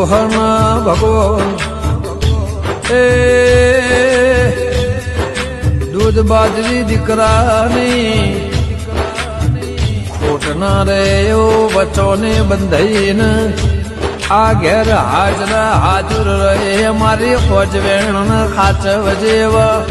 સોહન ભગવાન. એ, દૂધ બાજરી દીકરાની ખોટ ના રે એવો બચોને બંધાઈને. આ ઘેર હાજર હાજર રહે મારી ખોજ વેણ ખાચવ જેવા.